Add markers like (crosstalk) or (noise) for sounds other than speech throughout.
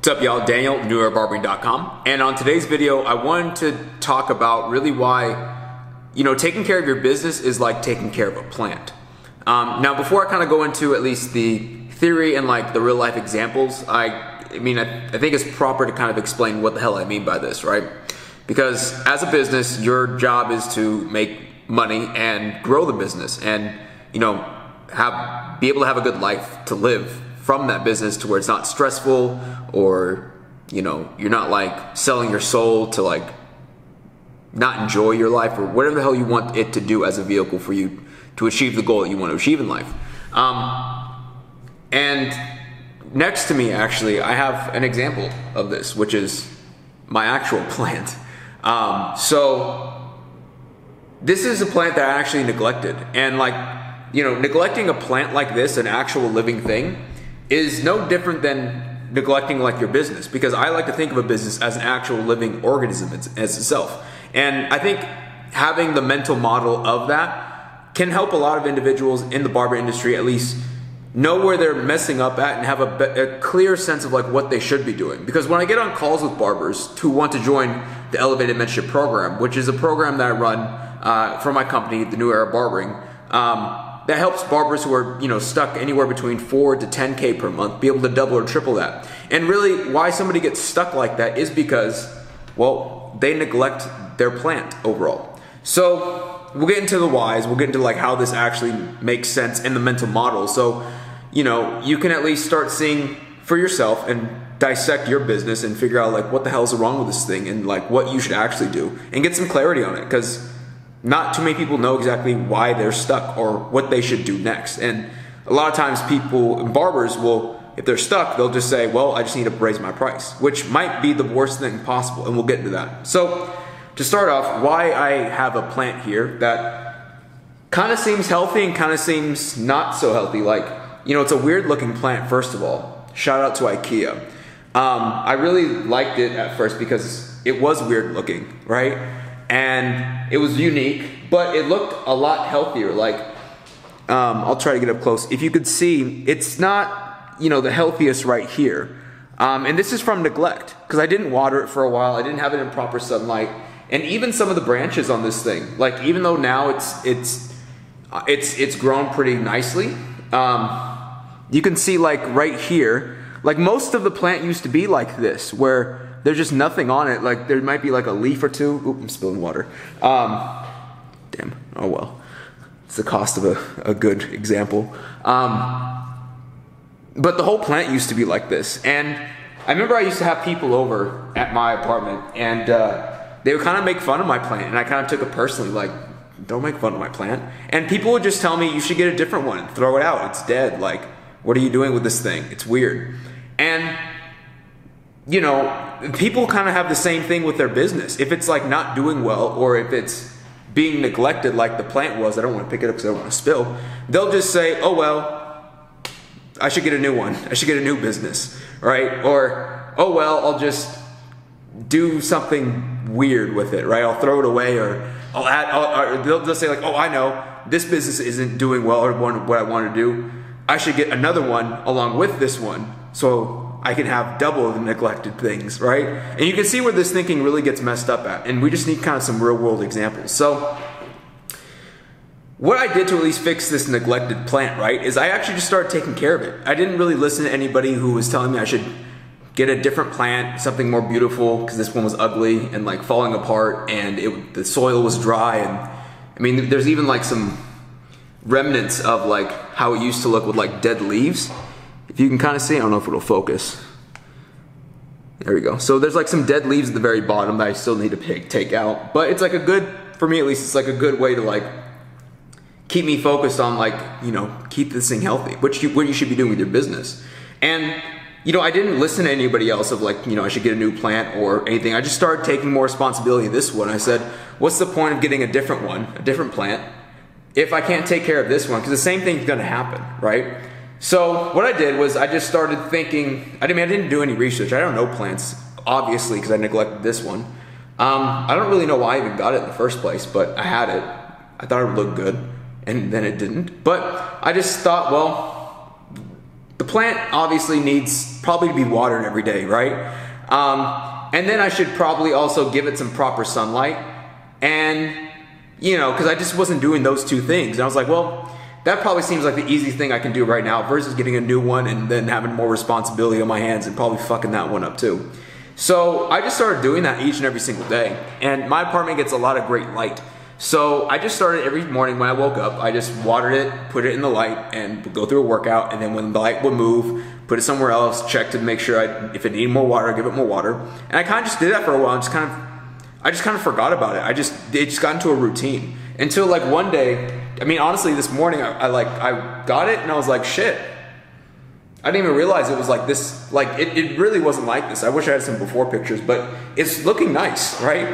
What's up y'all, Daniel, newerabarbering.com. And on today's video, I wanted to talk about really why, you know, taking care of your business is like taking care of a plant. Um, now, before I kind of go into at least the theory and like the real life examples, I, I mean, I, I think it's proper to kind of explain what the hell I mean by this, right? Because as a business, your job is to make money and grow the business and, you know, have, be able to have a good life to live from that business to where it's not stressful or you know you're not like selling your soul to like not enjoy your life or whatever the hell you want it to do as a vehicle for you to achieve the goal that you want to achieve in life. Um, and next to me actually i have an example of this which is my actual (laughs) plant. Um, so this is a plant that i actually neglected. And like you know neglecting a plant like this an actual living thing is no different than neglecting like your business because I like to think of a business as an actual living organism as itself. And I think having the mental model of that can help a lot of individuals in the barber industry at least know where they're messing up at and have a, a, clear sense of like what they should be doing. Because when I get on calls with barbers who want to join the Elevated Mentorship Program, which is a program that I run uh, for my company, the New Era Barbering, um, that helps barbers who are, you know, stuck anywhere between 4 to 10k per month be able to double or triple that. And really why somebody gets stuck like that is because well, they neglect their plant overall. So, we'll get into the whys, we'll get into like how this actually makes sense in the mental model. So, you know, you can at least start seeing for yourself and dissect your business and figure out like what the hell's wrong with this thing and like what you should actually do and get some clarity on it because not too many people know exactly why they're stuck or what they should do next. And a lot of times people, and barbers will, if they're stuck, they'll just say, well, I just need to raise my price, which might be the worst thing possible. And we'll get into that. So to start off, why I have a plant here that kind of seems healthy and kind of seems not so healthy. Like, you know, it's a weird looking plant, first of all. Shout out to Ikea. Um, I really liked it at first because it was weird looking, right? And it was unique, but it looked a lot healthier. Like, um, I'll try to get up close. If you could see, it's not, you know, the healthiest right here. Um, and this is from neglect, because I didn't water it for a while. I didn't have it in proper sunlight. And even some of the branches on this thing, like even though now it's, it's, it's, it's grown pretty nicely, um, you can see like right here, like most of the plant used to be like this, where there's just nothing on it. Like there might be like a leaf or two. Oop, I'm spilling water. Um, damn. Oh well. It's the cost of a, a good example. Um, but the whole plant used to be like this. And I remember I used to have people over at my apartment and uh, they would kind of make fun of my plant. And I kind of took it personally, like, don't make fun of my plant. And people would just tell me, you should get a different one, throw it out, it's dead. Like, what are you doing with this thing? It's weird. And you know, people kind of have the same thing with their business. If it's like not doing well or if it's being neglected like the plant was, I don't want to pick it up because I don't want to spill, they'll just say, oh, well, I should get a new one. I should get a new business, right? Or, oh, well, I'll just do something weird with it, right? I'll throw it away or I'll add, I'll, or they'll, they'll say like, oh, I know, this business isn't doing well or what I want to do. I should get another one along with this one. So I can have double the neglected things, right? And you can see where this thinking really gets messed up at. And we just need kind of some real world examples. So, what I did to at least fix this neglected plant, right, is I actually just started taking care of it. I didn't really listen to anybody who was telling me I should get a different plant, something more beautiful, because this one was ugly and like falling apart and it, the soil was dry. And I mean, there's even like some remnants of like how it used to look with like dead leaves. If you can kind of see, I don't know if it'll focus. There we go. So there's like some dead leaves at the very bottom that I still need to pick, take out. But it's like a good, for me at least, it's like a good way to like keep me focused on like, you know, keep this thing healthy, which you, what you should be doing with your business. And, you know, I didn't listen to anybody else of like, you know, I should get a new plant or anything. I just started taking more responsibility this one. I said, what's the point of getting a different one, a different plant, if I can't take care of this one? Because the same thing's gonna happen, right? So what I did was I just started thinking. I mean, I didn't do any research. I don't know plants, obviously, because I neglected this one. Um, I don't really know why I even got it in the first place, but I had it. I thought it would look good, and then it didn't. But I just thought, well, the plant obviously needs probably to be watered every day, right? Um, and then I should probably also give it some proper sunlight. And, you know, because I just wasn't doing those two things. And I was like, well, that probably seems like the easy thing I can do right now versus getting a new one and then having more responsibility on my hands and probably fucking that one up too. So I just started doing that each and every single day. And my apartment gets a lot of great light. So I just started every morning when I woke up, I just watered it, put it in the light, and go through a workout. And then when the light would move, put it somewhere else, check to make sure I, if it needed more water, I give it more water. And I kind of just did that for a while and just kind of, I just kind of forgot about it. I just, it just got into a routine until like one day, I mean, honestly, this morning I, I like, I got it and I was like, shit, I didn't even realize it was like this, like it, it really wasn't like this. I wish I had some before pictures, but it's looking nice, right?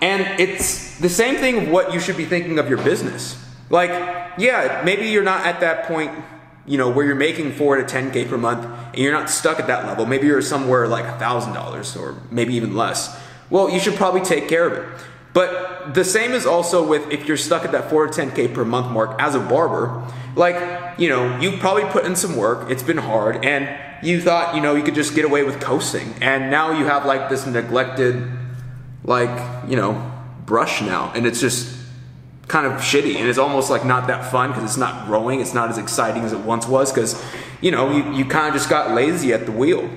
And it's the same thing of what you should be thinking of your business. Like, yeah, maybe you're not at that point, you know, where you're making four to 10K per month and you're not stuck at that level. Maybe you're somewhere like a $1,000 or maybe even less. Well, you should probably take care of it. But the same is also with if you're stuck at that 4 to 10K per month mark as a barber, like, you know, you probably put in some work, it's been hard, and you thought, you know, you could just get away with coasting. And now you have like this neglected like, you know, brush now. And it's just kind of shitty. And it's almost like not that fun because it's not growing. It's not as exciting as it once was because, you know, you, you kind of just got lazy at the wheel.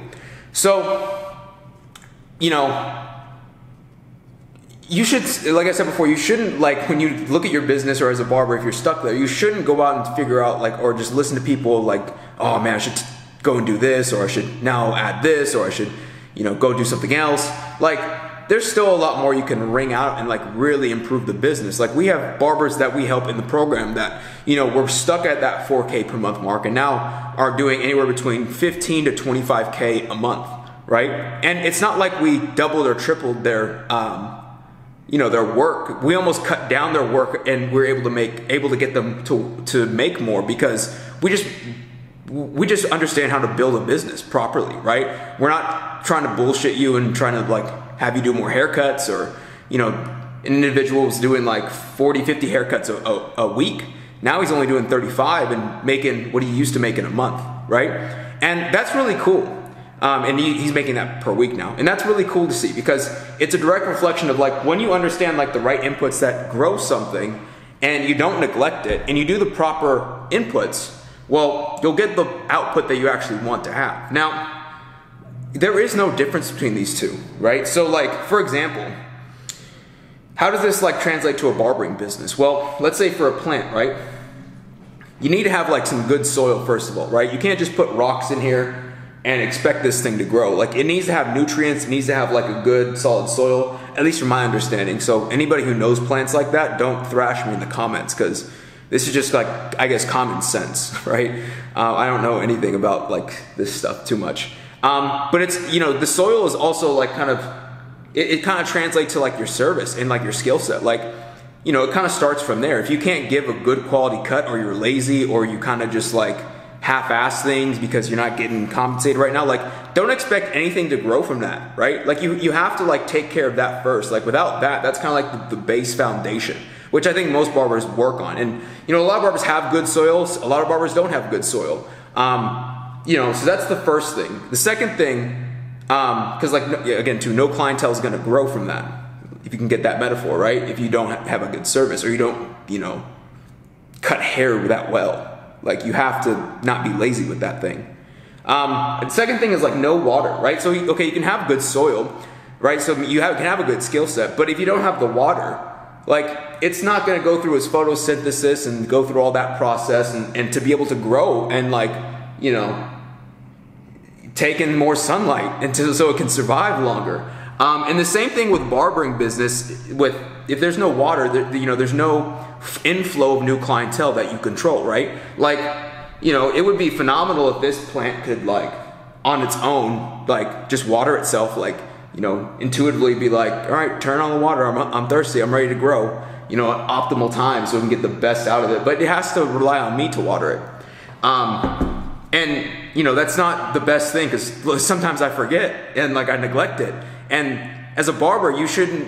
So, you know, you should, like I said before, you shouldn't, like, when you look at your business or as a barber, if you're stuck there, you shouldn't go out and figure out, like, or just listen to people like, oh man, I should go and do this, or I should now add this, or I should, you know, go do something else. Like, there's still a lot more you can wring out and like really improve the business. Like we have barbers that we help in the program that, you know, we're stuck at that 4K per month mark and now are doing anywhere between 15 to 25K a month, right? And it's not like we doubled or tripled their, um, you know, their work. We almost cut down their work and we're able to make, able to get them to, to make more because we just, we just understand how to build a business properly, right? We're not trying to bullshit you and trying to like have you do more haircuts or, you know, an individual was doing like 40, 50 haircuts a, a, a week. Now he's only doing 35 and making what he used to make in a month, right? And that's really cool. Um, and he, he's making that per week now. And that's really cool to see because it's a direct reflection of like when you understand like the right inputs that grow something and you don't neglect it and you do the proper inputs, well, you'll get the output that you actually want to have. Now, there is no difference between these two, right? So like, for example, how does this like translate to a barbering business? Well, let's say for a plant, right? You need to have like some good soil first of all, right? You can't just put rocks in here and expect this thing to grow. Like it needs to have nutrients, it needs to have like a good solid soil, at least from my understanding. So anybody who knows plants like that, don't thrash me in the comments because this is just like, I guess, common sense, (laughs) right? Uh, I don't know anything about like this stuff too much. Um, but it's, you know, the soil is also like kind of, it, it kind of translates to like your service and like your skill set. Like, you know, it kind of starts from there. If you can't give a good quality cut or you're lazy or you kind of just like half-ass things because you're not getting compensated right now, like don't expect anything to grow from that, right? Like you, you have to like take care of that first. Like without that, that's kind of like the, the base foundation, which I think most barbers work on. And, you know, a lot of barbers have good soils. A lot of barbers don't have good soil. Um, you know, so that's the first thing. The second thing, because um, like again, too, no clientele is going to grow from that. If you can get that metaphor right, if you don't have a good service or you don't, you know, cut hair that well, like you have to not be lazy with that thing. Um, second thing is like no water, right? So okay, you can have good soil, right? So you have, can have a good skill set, but if you don't have the water, like it's not going to go through its photosynthesis and go through all that process and, and to be able to grow and like you know, taking more sunlight until so it can survive longer. Um, and the same thing with barbering business. With if there's no water, there, you know, there's no inflow of new clientele that you control, right? Like, you know, it would be phenomenal if this plant could like on its own, like just water itself, like you know, intuitively be like, all right, turn on the water. I'm, I'm thirsty. I'm ready to grow. You know, at optimal time so we can get the best out of it. But it has to rely on me to water it. Um, and, you know, that's not the best thing because sometimes I forget and like I neglect it. And as a barber, you shouldn't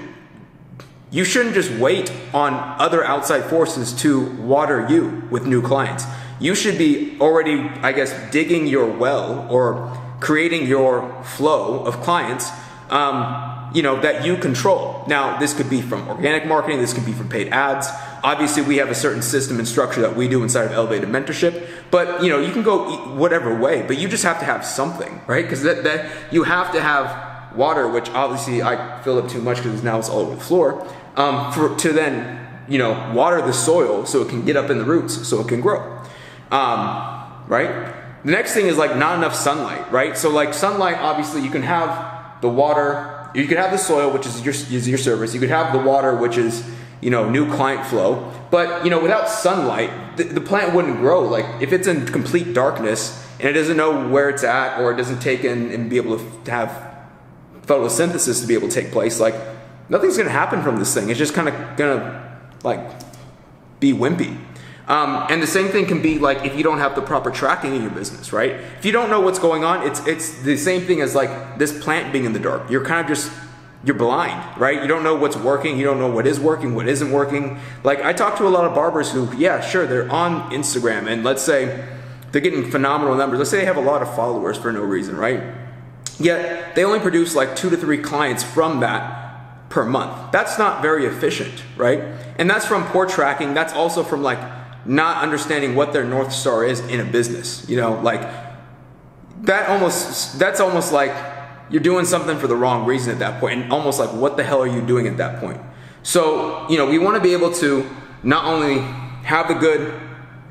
you shouldn't just wait on other outside forces to water you with new clients. you should be already, I guess, digging your well or creating your flow of clients. Um, you know that you control. Now, this could be from organic marketing, this could be from paid ads. Obviously, we have a certain system and structure that we do inside of Elevated Mentorship, but you know, you can go whatever way, but you just have to have something, right? Because that, that you have to have water, which obviously I filled up too much because now it's all over the floor, um, for to then you know water the soil so it can get up in the roots so it can grow, um, right? The next thing is like not enough sunlight, right? So like sunlight, obviously you can have the water you could have the soil, which is your, is your service. You could have the water, which is you know new client flow. But you know without sunlight, the, the plant wouldn't grow. Like if it's in complete darkness and it doesn't know where it's at, or it doesn't take in and be able to have photosynthesis to be able to take place, like nothing's gonna happen from this thing. It's just kind of gonna like be wimpy. Um, and the same thing can be like if you don't have the proper tracking in your business, right? If you don't know what's going on, it's it's the same thing as like this plant being in the dark. You're kind of just you're blind, right? You don't know what's working, you don't know what is working, what isn't working. Like I talk to a lot of barbers who, yeah, sure, they're on Instagram and let's say they're getting phenomenal numbers. Let's say they have a lot of followers for no reason, right? Yet they only produce like two to three clients from that per month. That's not very efficient, right? And that's from poor tracking. That's also from like not understanding what their north star is in a business. You know, like that almost that's almost like you're doing something for the wrong reason at that point, and almost like what the hell are you doing at that point? So you know, we want to be able to not only have a good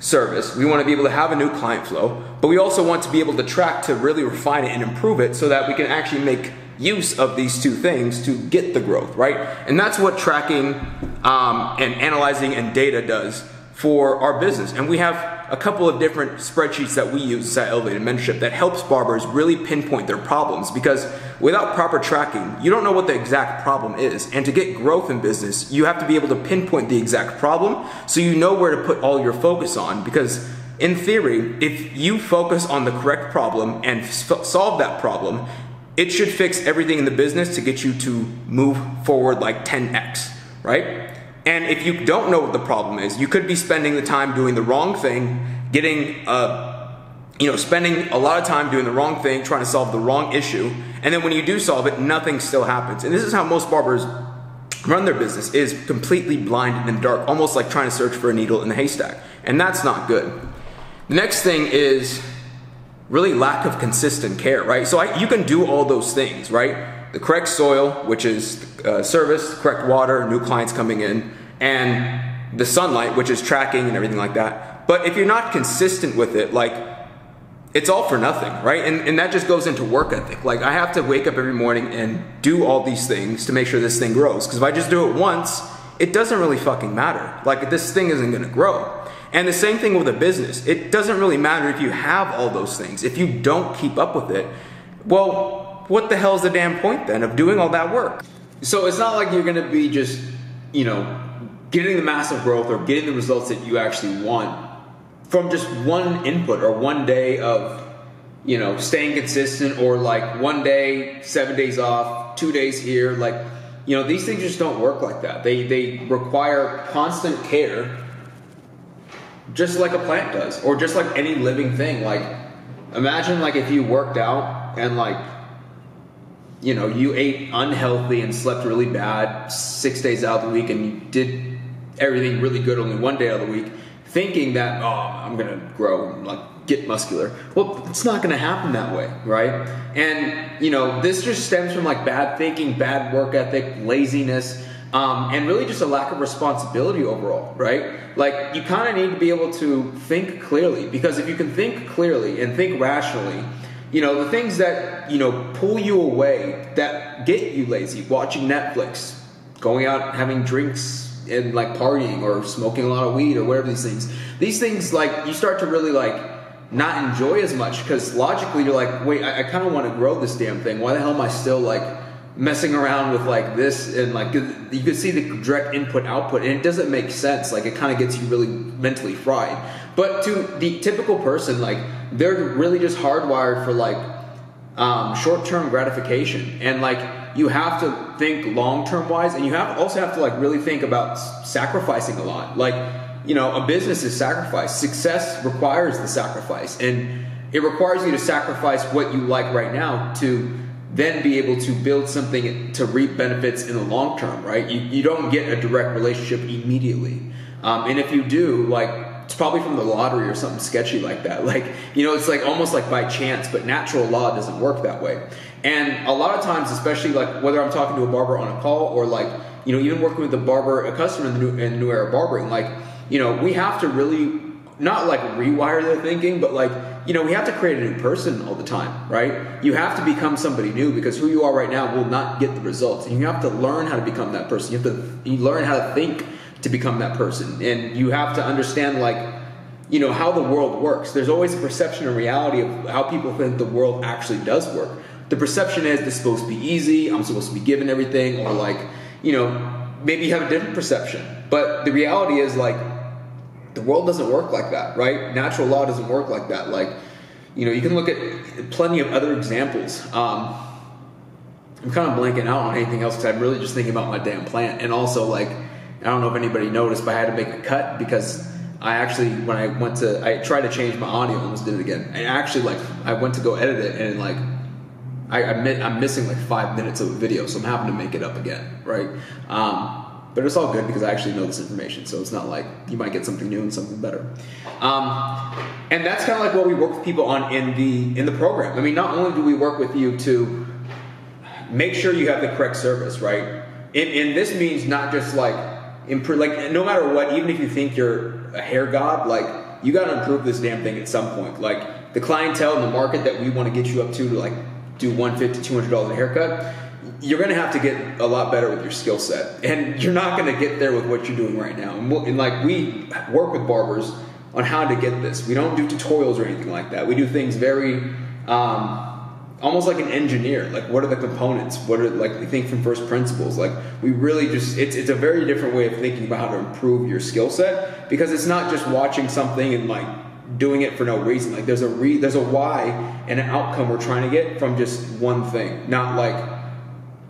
service, we want to be able to have a new client flow, but we also want to be able to track to really refine it and improve it so that we can actually make use of these two things to get the growth, right? And that's what tracking um, and analyzing and data does for our business. And we have a couple of different spreadsheets that we use at Elevated Mentorship that helps barbers really pinpoint their problems because without proper tracking, you don't know what the exact problem is. And to get growth in business, you have to be able to pinpoint the exact problem so you know where to put all your focus on because in theory, if you focus on the correct problem and solve that problem, it should fix everything in the business to get you to move forward like 10x, right? And if you don't know what the problem is, you could be spending the time doing the wrong thing, getting, uh, you know, spending a lot of time doing the wrong thing, trying to solve the wrong issue, and then when you do solve it, nothing still happens. And this is how most barbers run their business is completely blind in the dark, almost like trying to search for a needle in the haystack. And that's not good. The next thing is really lack of consistent care, right? So I, you can do all those things, right? the correct soil, which is uh, service, correct water, new clients coming in, and the sunlight, which is tracking and everything like that. But if you're not consistent with it, like it's all for nothing, right? And, and that just goes into work ethic. Like I have to wake up every morning and do all these things to make sure this thing grows. Because if I just do it once, it doesn't really fucking matter. Like this thing isn't gonna grow. And the same thing with a business. It doesn't really matter if you have all those things. If you don't keep up with it, well, what the hell's the damn point then of doing all that work? So it's not like you're gonna be just, you know, getting the massive growth or getting the results that you actually want from just one input or one day of, you know, staying consistent or like one day, seven days off, two days here. Like, you know, these things just don't work like that. They they require constant care, just like a plant does, or just like any living thing. Like, imagine like if you worked out and like you know, you ate unhealthy and slept really bad six days out of the week and you did everything really good only one day of the week, thinking that, oh, I'm to grow and like get muscular. Well, it's not to happen that way, right? And, you know, this just stems from like bad thinking, bad work ethic, laziness. Um, and really just a lack of responsibility overall, right? Like you kind of need to be able to think clearly because if you can think clearly and think rationally, you know, the things that, you know, pull you away, that get you lazy, watching Netflix, going out having drinks and like partying or smoking a lot of weed or whatever these things. These things, like, you start to really like not enjoy as much because logically you're like, wait, I, I kind of want to grow this damn thing. Why the hell am I still like messing around with like this and like you could see the direct input output and it doesn't make sense. Like it kind of gets you really mentally fried. But to the typical person, like they're really just hardwired for like um, short-term gratification and like you have to think long-term wise and you have also have to like really think about sacrificing a lot like you know, a business is sacrifice. Success requires the sacrifice. And it requires you to sacrifice what you like right now to then be able to build something to reap benefits in the long term, right? You, you don't get a direct relationship immediately. Um, and if you do, like, it's probably from the lottery or something sketchy like that. (laughs) Like, you know, it's like almost like by chance, but natural law doesn't work that way. And a lot of times, especially like whether I'm talking to a barber on a call or like, you know, even working with a barber, a customer in the new, in new era barbering, like, you know, we have to really not like rewire their thinking, but like, you know, we have to create a new person all the time, right? You have to become somebody new because who you are right now will not get the results. And you have to learn how to become that person. You have to you learn how to think to become that person. And you have to understand like, you know, how the world works. There's always a perception and reality of how people think the world actually does work. The perception is it's supposed to be easy, I'm supposed to be given everything, or like, you know, maybe you have a different perception. But the reality is like the world doesn't work like that, right? Natural law doesn't work like that. Like, you know, you can look at plenty of other examples. Um, I'm kind of blanking out on anything else because I'm really just thinking about my damn plant. And also, like, I don't know if anybody noticed, but I had to make a cut because I actually, when I went to, I tried to change my audio, almost did it again. I actually, like, I went to go edit it and, like, I, admit I'm missing like five minutes of a video, so I'm having to make it up again, right? Um, but it's all good because I actually know this information, so it's not like you might get something new and something better. Um, and that's kind of like what we work with people on in the in the program. I mean, not only do we work with you to make sure you have the correct service, right? And, and this means not just like improve, like no matter what, even if you think you're a hair god, like you got to improve this damn thing at some point. Like the clientele and the market that we want to get you up to to like do 150 200 dollars a haircut you're going to have to get a lot better with your skill set, and you're not going to get there with what you're doing right now. And, we'll, and, like we work with barbers on how to get this. We don't do tutorials or anything like that. We do things very um, almost like an engineer. Like what are the components? What are like we think from first principles. Like we really just it's it's a very different way of thinking about how to improve your skill set because it's not just watching something and like doing it for no reason. Like there's a re there's a why and an outcome we're trying to get from just one thing, not like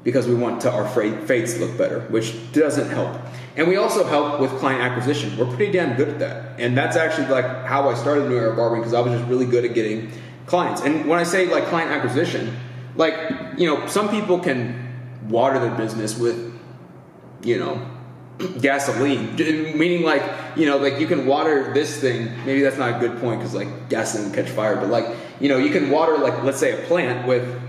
because we want to our fates look better, which doesn't help. And we also help with client acquisition. We're pretty damn good at that. And that's actually like how I started New Era Barbering because I was just really good at getting clients. And when I say like client acquisition, like, you know, some people can water their business with, you know, (clears throat) gasoline, meaning like, you know, like you can water this thing. Maybe that's not a good point because like gasoline catch fire, but like, you know, you can water like, let's say a plant with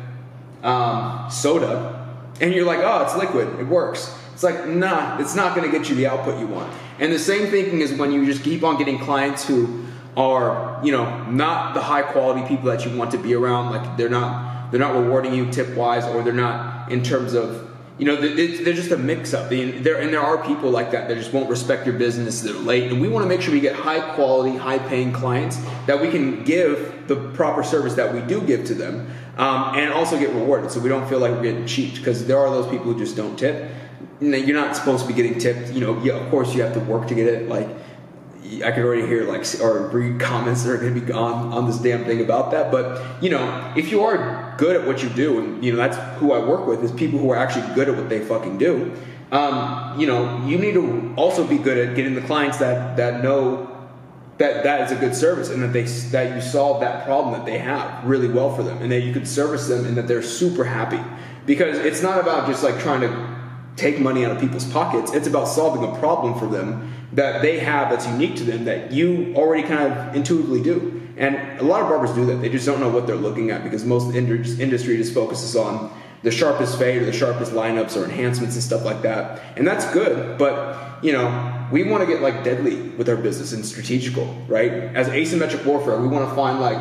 um, soda and you're like, oh, it's liquid, it works. It's like, nah, it's not going to get you the output you want. And the same thinking is when you just keep on getting clients who are, you know, not the high quality people that you want to be around. Like they're not, they're not rewarding you tip wise, or they're not in terms of, you know, they're just a mix up. And there are people like that that just won't respect your business. They're late, and we want to make sure we get high quality, high paying clients that we can give the proper service that we do give to them um, and also get rewarded so we don't feel like we're getting cheated because there are those people who just don't tip. You're not supposed to be getting tipped. You know, yeah, of course you have to work to get it. Like I could already hear like or read (laughs) comments that are going to be on on this damn thing about that. But you know, if you are good at what you do, and you know that's who I work with is people who are actually good at what they fucking do. Um, you know, you need to also be good at getting the clients that that know that that is a good service and that they that you solve that problem that they have really well for them and that you can service them and that they're super happy. Because it's not about just like trying to take money out of people's pockets. It's about solving a problem for them that they have that's unique to them that you already kind of intuitively do. And a lot of barbers do that. They just don't know what they're looking at because most industry just focuses on the sharpest fade or the sharpest lineups or enhancements and stuff like that. And that's good but you know we want to get like deadly with our business and strategical, right? As asymmetric warfare, we want to find like,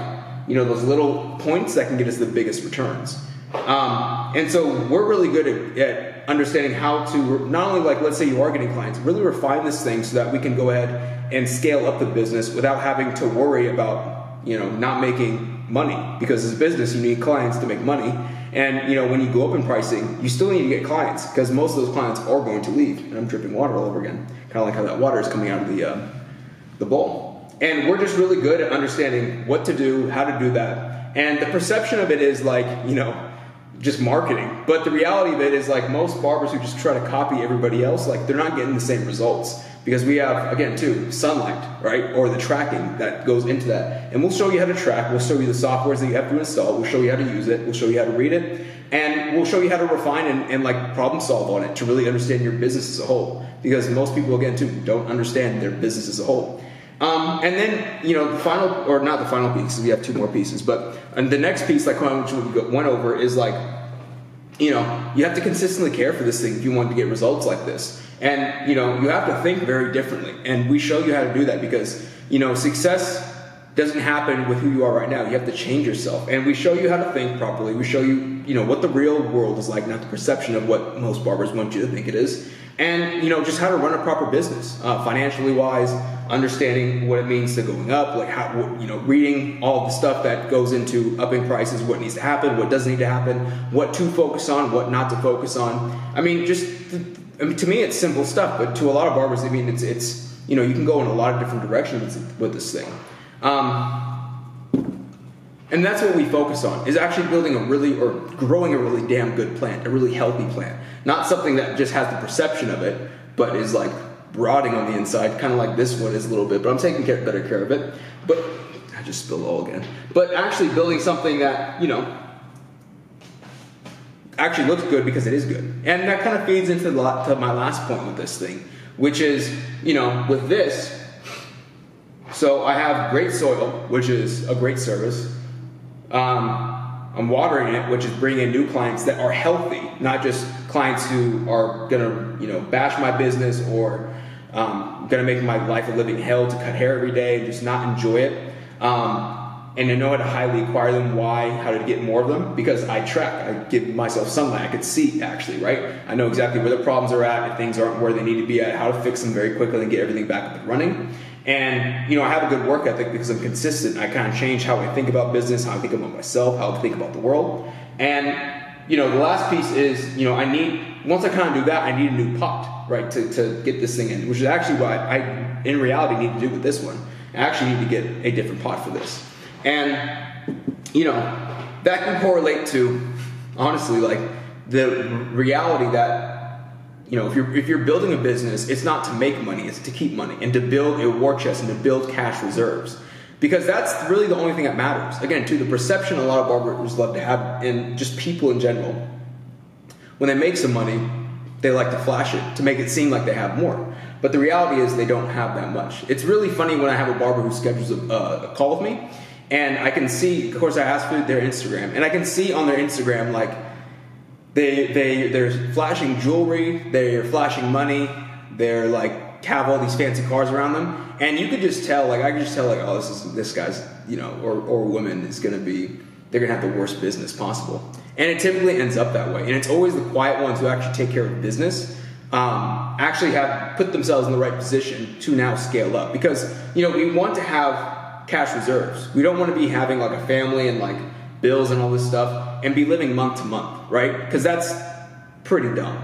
you know, those little points that can get us the biggest returns. Um, and so we're really good at, at, understanding how to not only like, let's say you are getting clients, really refine this thing so that we can go ahead and scale up the business without having to worry about, you know, not making money because as a business, you need clients to make money. And you know, when you go up in pricing, you still need to get clients because most of those clients are going to leave. And I'm dripping water all over again kind of like how that water is coming out of the, uh, the bowl. And we're just really good at understanding what to do, how to do that. And the perception of it is like, you know, just marketing. But the reality of it is like most barbers who just try to copy everybody else, like they're not getting the same results. Because we have again too sunlight right? Or the tracking that goes into that. And we'll show you how to track. We'll show you the softwares that you have to install. We'll show you how to use it. We'll show you how to read it. And we'll show you how to refine and, and like problem solve on it to really understand your business as a whole. Because most people again too don't understand their business as a whole. Um, and then you know the final or not the final piece we have two more pieces but and the next piece like which we went over is like you know you have to consistently care for this thing if you want to get results like this and you know, you have to think very differently. And we show you how to do that because you know, success doesn't happen with who you are right now. You have to change yourself. And we show you how to think properly. We show you, you know, what the real world is like, not the perception of what most barbers want you to think it is. And, you know, just how to run a proper business, uh, financially wise, understanding what it means to going up, like how, you know, reading all the stuff that goes into upping prices, what needs to happen, what doesn't need to happen, what to focus on, what not to focus on. I mean, just I mean, to me, it's simple stuff, but to a lot of barbers, I mean, it's it's you know you can go in a lot of different directions with this thing, um, and that's what we focus on is actually building a really or growing a really damn good plant, a really healthy plant, not something that just has the perception of it, but is like rotting on the inside, kind of like this one is a little bit. But I'm taking care, better care of it. But I just spilled all again. But actually building something that you know actually looks good because it is good. And that kind of feeds into, to my last point with this thing, which is, you know, with this, so I have great soil, which is a great service. Um, I'm watering it, which is bringing in new clients that are healthy, not just clients who are gonna, you know, bash my business or um, gonna make my life a living hell to cut hair every day and just not enjoy it. Um, and I know how to highly acquire them, why, how to get more of them, because I track, I give myself sunlight, I can see actually, right? I know exactly where the problems are at, if things aren't where they need to be at, how to fix them very quickly and get everything back up and running. And, you know, I have a good work ethic because I'm consistent. I kind of change how I think about business, how I think about myself, how I think about the world. And, you know, the last piece is, you know, I need, once I kind of do that, I need a new pot, right, to, to get this thing in, which is actually what I, in reality, need to do with this one. I actually need to get a different pot for this. And, you know, that can correlate to, honestly, like the reality that, you know, if you're, if you're building a business, it's not to make money, it's to keep money and to build a war chest and to build cash reserves. Because that's really the only thing that matters. Again, to the perception a lot of barbers love to have, and just people in general, when they make some money, they like to flash it to make it seem like they have more. But the reality is they don't have that much. It's really funny when I have a barber who schedules a, uh, a call with me and I can see, of course, I asked for their Instagram, and I can see on their Instagram like they they they're flashing jewelry, they're flashing money, they're like have all these fancy cars around them, and you could just tell, like I could just tell, like oh, this is this guy's, you know, or or woman is gonna be, they're gonna have the worst business possible, and it typically ends up that way, and it's always the quiet ones who actually take care of business. Um, actually have put themselves in the right position to now scale up. Because you know we want to have cash reserves. We don't want to be having like a family and like bills and all this stuff and be living month to month, right? Because that's pretty dumb.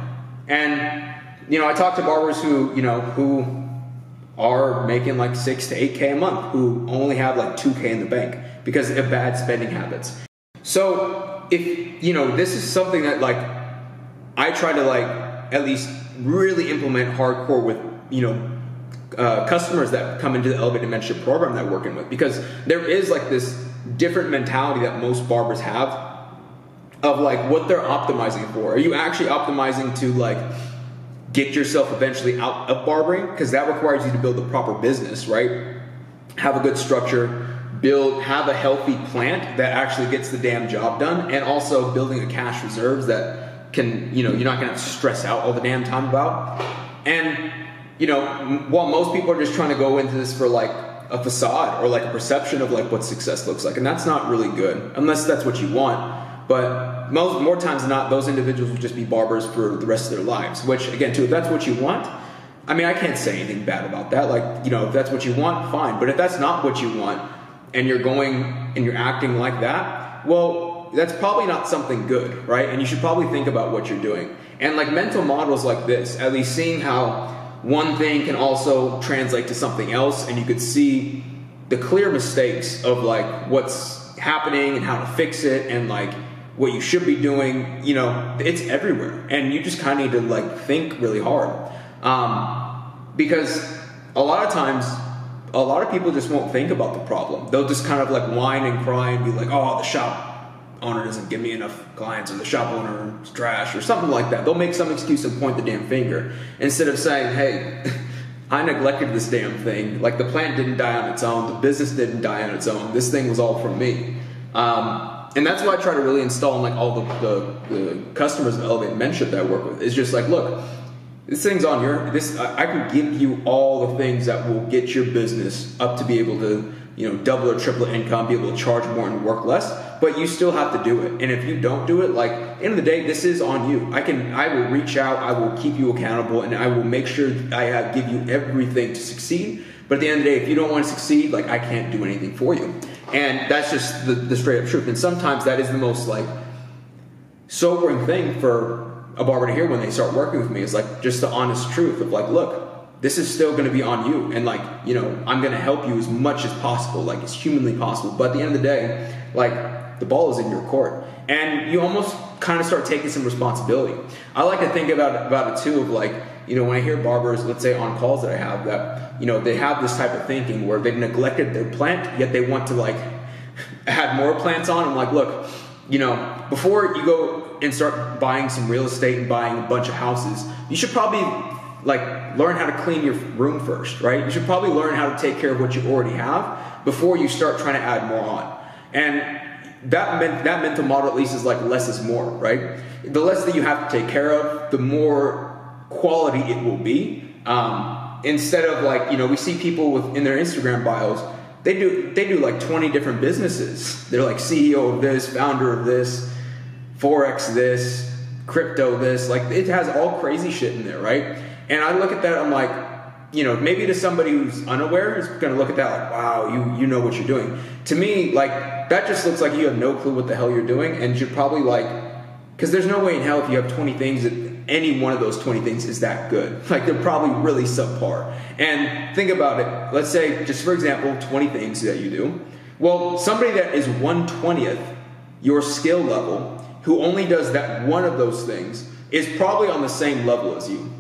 And you know, I talk to barbers who you know who are making like six to eight k a month, who only have like two k in the bank because of bad spending habits. So if you know, this is something that like I try to like at least really implement hardcore with you know uh, customers that come into the elevated mentorship program that we're working with because there is like this different mentality that most barbers have of like what they're optimizing for. Are you actually optimizing to like get yourself eventually out of barbering? Because that requires you to build a proper business, right? Have a good structure, build, have a healthy plant that actually gets the damn job done, and also building a cash reserves that can, you know, you're not gonna stress out all the damn time about. And you know, while most people are just trying to go into this for like a facade or like a perception of like what success looks like, and that's not really good unless that's what you want. But most more times than not, those individuals will just be barbers for the rest of their lives. Which again, too, if that's what you want, I mean, I can't say anything bad about that. Like, you know, if that's what you want, fine. But if that's not what you want, and you're going and you're acting like that, well, that's probably not something good, right? And you should probably think about what you're doing. And like mental models like this, at least seeing how one thing can also translate to something else, and you could see the clear mistakes of like what's happening and how to fix it, and like what you should be doing. You know, it's everywhere, and you just kind of need to like think really hard, um, because a lot of times, a lot of people just won't think about the problem. They'll just kind of like whine and cry and be like, "Oh, the shop owner doesn't give me enough clients, or the shop owner is trash, or something like that." They'll make some excuse and point the damn finger instead of saying, "Hey." (laughs) I neglected this damn thing. Like the plant didn't die on its own, the business didn't die on its own. This thing was all from me. Um, and that's why I try to really install in like all the, the, the customers of Elevate Mentorship that I work with. It's just like, look, this thing's on your this. I, I can give you all the things that will get your business up to be able to you know double or triple income, be able to charge more and work less. But you still have to do it. And if you don't do it, like end of the day, this is on you. I can I will reach out, I will keep you accountable, and I will make sure I have, give you everything to succeed. But at the end of the day, if you don't want to succeed, like I can't do anything for you. And that's just the, the straight up truth. And sometimes that is the most like sobering thing for a barber to hear when they start working with me is like just the honest truth of like, look, this is still going to be on you. And like, you know, I'm going to help you as much as possible, like as humanly possible. But at the end of the day, like the ball is in your court. And you almost kind of start taking some responsibility. I like to think about about it too of like, you know, when I hear barbers, let's say on calls that I have that, you know, they have this type of thinking where they've neglected their plant, yet they want to like (laughs) add more plants on. I'm like, look, you know, before you go and start buying some real estate and buying a bunch of houses, you should probably like learn how to clean your room first, right? You should probably learn how to take care of what you already have before you start trying to add more on. And that men- that mental model at least is like less is more, right? The less that you have to take care of, the more quality it will be. Um, instead of like you know we see people with in their Instagram bios they do they do like 20 different businesses. They're like CEO of this, founder of this, forex this, crypto this. Like it has all crazy shit in there, right? And I look at that, I'm like, you know, maybe to somebody who's unaware is going to look at that like, wow, you you know what you're doing. To me, like that just looks like you have no clue what the hell you're doing, and you're probably like, because there's no way in hell if you have 20 things that any one of those 20 things is that good. (laughs) Like they're probably really subpar. And think about it. Let's say, just for example, 20 things that you do. Well, somebody that is 120th your skill level, who only does that one of those things, is probably on the same level as you.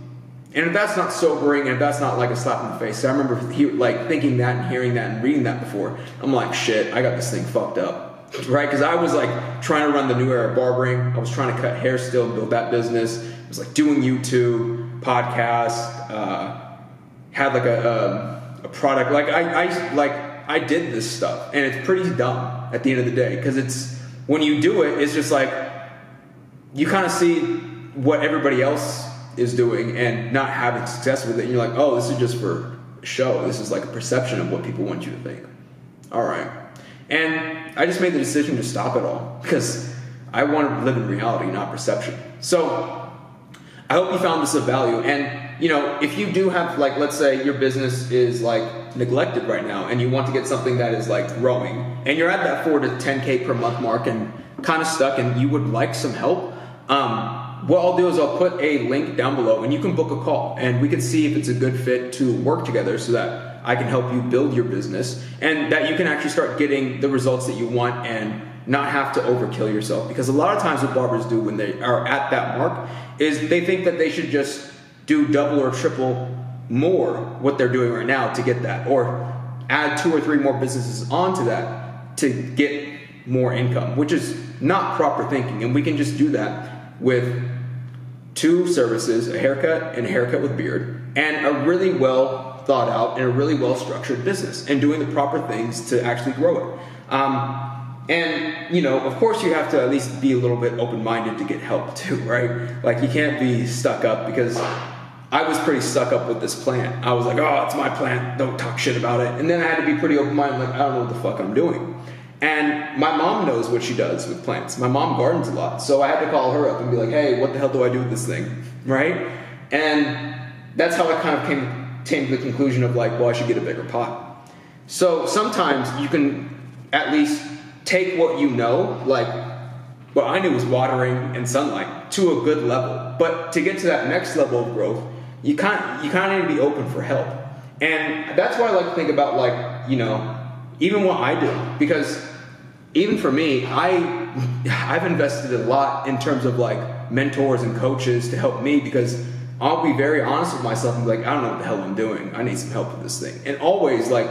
And if that's not sobering, and if that's not like a slap in the face, I remember he, like thinking that and hearing that and reading that before. I'm like, shit, I got this thing fucked up, right? Because I was like trying to run the new era barbering. I was trying to cut hair still, build that business. I was like doing YouTube, podcast, uh, had like a, um, a product. Like I, I like I did this stuff, and it's pretty dumb at the end of the day because it's when you do it, it's just like you kind of see what everybody else is doing and not having success with it. And you're like, oh, this is just for show. This is like a perception of what people want you to think. All right. And I just made the decision to stop it all (laughs) because I want to live in reality, not perception. So I hope you found this of value. And you know, if you do have like, let's say your business is like neglected right now, and you want to get something that is like growing, and you're at that four to 10k per month mark, and kind of stuck, and you would like some help. Um, what I'll do is I'll put a link down below, and you can book a call, and we can see if it's a good fit to work together, so that I can help you build your business, and that you can actually start getting the results that you want and not have to overkill yourself. Because a lot of times, what barbers do when they are at that mark is they think that they should just do double or triple more what they're doing right now to get that, or add two or three more businesses onto that to get more income, which is not proper thinking. And we can just do that with two services a haircut and a haircut with beard, and a really well thought out and a really well structured business, and doing the proper things to actually grow it. Um, and you know, of course, you have to at least be a little bit open-minded to get help too, (laughs) right? Like you can't be stuck up because I was pretty stuck up with this plant. I was like, "Oh, it's my plant. Don't talk shit about it." And then I had to be pretty open-minded, like I don't know what the fuck I'm doing. And my mom knows what she does with plants. My mom gardens a lot, so I had to call her up and be like, "Hey, what the hell do I do with this thing?" Right? And that's how I kind of came came to the conclusion of like, well, I should get a bigger pot. So sometimes you can at least take what you know, like what I knew was watering and sunlight, to a good level. But to get to that next level of growth, you kind you kind of need to be open for help. And that's why I like to think about like you know even what I do because even for me, I I've invested a lot in terms of like mentors and coaches to help me because I'll be very honest with myself and be like, I don't know what the hell I'm doing. I need some help with this thing. And always like,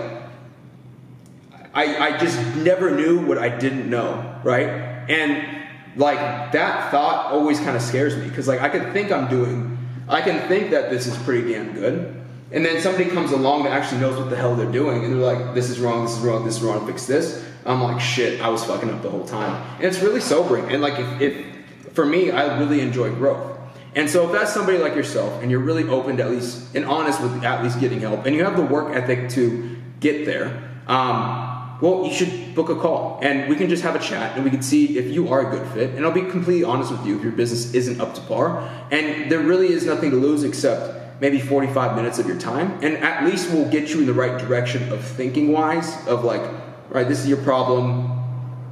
I, I just never knew what I didn't know, right? And like that thought always kind of scares me because like I can think I'm doing, I can think that this is pretty damn good. And then somebody comes along that actually knows what the hell they're doing, and they're like, "This is wrong. This is wrong. This is wrong. Fix this." I'm like, "Shit, I was fucking up the whole time." And it's really sobering. And like, if, if for me, I really enjoy growth. And so, if that's somebody like yourself, and you're really open to at least and honest with at least getting help, and you have the work ethic to get there, um, well, you should book a call, and we can just have a chat, and we can see if you are a good fit. And I'll be completely honest with you if your business isn't up to par, and there really is nothing to lose except maybe 45 minutes of your time and at least we'll get you in the right direction of thinking wise of like right this is your problem.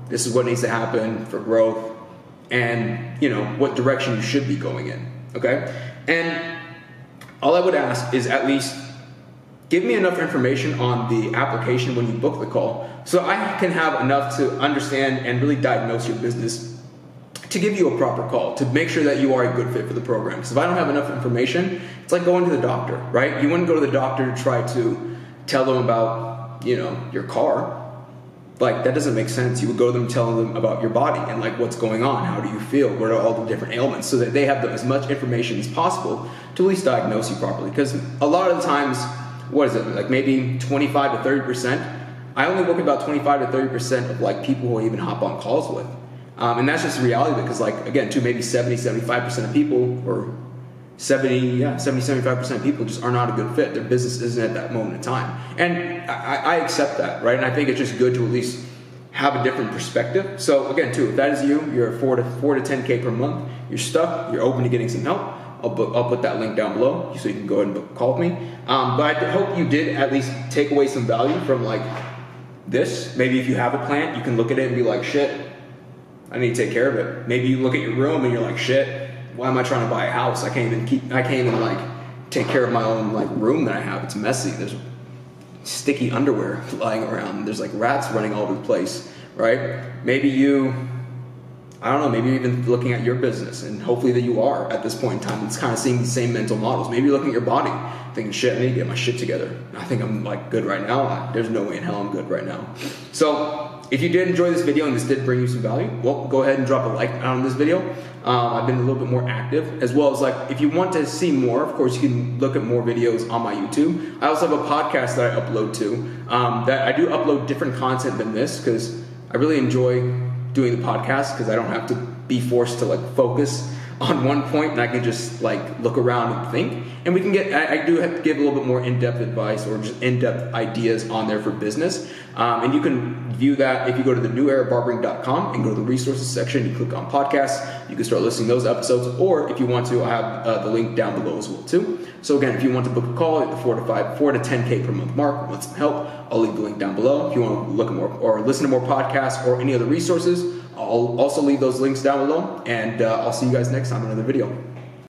This is what needs to happen for growth and you know what direction you should be going in. Okay? And all i would ask is at least give me enough information on the application when you book the call so i can have enough to understand and really diagnose your business to give you a proper call to make sure that you are a good fit for the program. Because if I don't have enough information, it's like going to the doctor, right? You wouldn't go to the doctor to try to tell them about, you know, your car. Like that doesn't make sense. You would go to them tell them about your body and like what's going on, how do you feel, what are all the different ailments, so that they have the, as much information as possible to at least diagnose you properly. Because a lot of the times, what is it like maybe 25 to 30 percent? I only work about 25 to 30 percent of like people who I even hop on calls with. Um, and that's just the reality because, like, again, to maybe 70, 75% of people, or 70, yeah, 70, 75% of people just are not a good fit. Their business isn't at that moment in time. And I, I accept that, right? And I think it's just good to at least have a different perspective. So, again, too, if that is you, you're at 4 to, 4 to 10K per month, you're stuck, you're open to getting some help. I'll, book, I'll put that link down below so you can go ahead and call me. Um, but I hope you did at least take away some value from like this. Maybe if you have a plant, you can look at it and be like, shit, I need to take care of it. Maybe you look at your room and you're like, shit, why am I trying to buy a house? I can't even keep, I can't even like take care of my own like room that I have. It's messy. There's sticky underwear (laughs) lying around. There's like rats running all over the place, right? Maybe you, I don't know, maybe even looking at your business and hopefully that you are at this point in time. It's kind of seeing the same mental models. Maybe you're looking at your body thinking, shit, I need to get my shit together. I think I'm like good right now. There's no way in hell I'm good right now. So if you did enjoy this video and this did bring you some value, well, go ahead and drop a like on this video. Um, I've been a little bit more active, as well as like if you want to see more, of course, you can look at more videos on my YouTube. I also have a podcast that I upload to. Um, that I do upload different content than this because I really enjoy doing the podcast because I don't have to be forced to like focus on one point and I can just like look around and think. And we can get, I, I do have to give a little bit more in depth advice or just in depth ideas on there for business. Um, and you can view that if you go to the newerabarbering.com and go to the resources section, you click on podcasts, you can start listening to those episodes. Or if you want to, I have uh, the link down below as well too. So again, if you want to book a call at the four to five, four to 10K per month mark, want some help, I'll leave the link down below. If you want to look at more or listen to more podcasts or any other resources, I'll also leave those links down below, and uh, I'll see you guys next time in another video.